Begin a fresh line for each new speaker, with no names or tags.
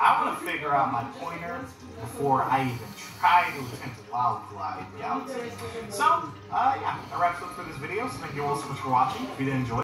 I want to figure out my pointer before I even try to attempt to wild glide galaxy. So, uh, yeah, that wraps up for this video. So thank you all so much for watching. If you did enjoy